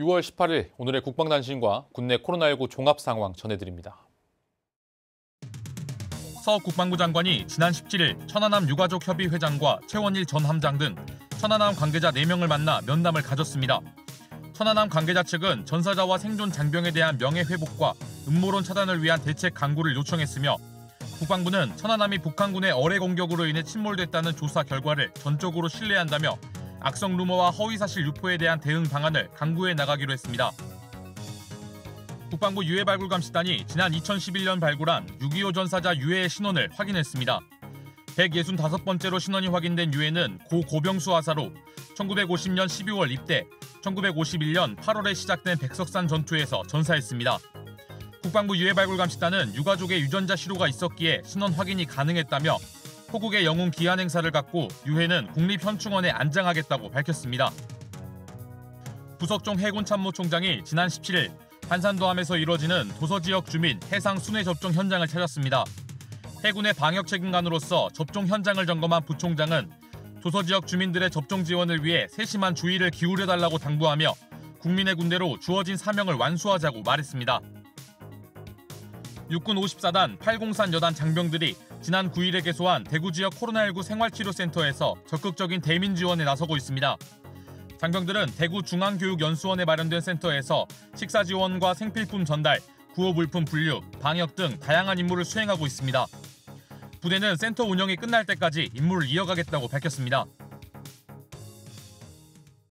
6월 18일 오늘의 국방단신과 국내 코로나19 종합 상황 전해드립니다. 서 국방부 장관이 지난 17일 천안함 유가족 협의 회장과 최원일 전 함장 등 천안함 관계자 4명을 만나 면담을 가졌습니다. 천안함 관계자 측은 전사자와 생존 장병에 대한 명예 회복과 음모론 차단을 위한 대책 강구를 요청했으며 국방부는 천안함이 북한군의 어뢰 공격으로 인해 침몰됐다는 조사 결과를 전적으로 신뢰한다며 악성 루머와 허위사실 유포에 대한 대응 방안을 강구해 나가기로 했습니다. 국방부 유해 발굴 감시단이 지난 2011년 발굴한 6.25 전사자 유해의 신원을 확인했습니다. 165번째로 신원이 확인된 유해는 고 고병수 하사로 1950년 12월 입대, 1951년 8월에 시작된 백석산 전투에서 전사했습니다. 국방부 유해 발굴 감시단은 유가족의 유전자 시료가 있었기에 신원 확인이 가능했다며 호국의 영웅 기한 행사를 갖고 유해는 국립현충원에 안장하겠다고 밝혔습니다. 부석종 해군참모총장이 지난 17일 한산도함에서 이뤄지는 도서 지역 주민 해상 순회 접종 현장을 찾았습니다. 해군의 방역 책임관으로서 접종 현장을 점검한 부총장은 도서 지역 주민들의 접종 지원을 위해 세심한 주의를 기울여달라고 당부하며 국민의 군대로 주어진 사명을 완수하자고 말했습니다. 육군 54단 803 여단 장병들이 지난 9일에 개소한 대구 지역 코로나19 생활치료센터에서 적극적인 대민 지원에 나서고 있습니다. 장병들은 대구 중앙교육연수원에 마련된 센터에서 식사 지원과 생필품 전달, 구호 물품 분류, 방역 등 다양한 임무를 수행하고 있습니다. 부대는 센터 운영이 끝날 때까지 임무를 이어가겠다고 밝혔습니다.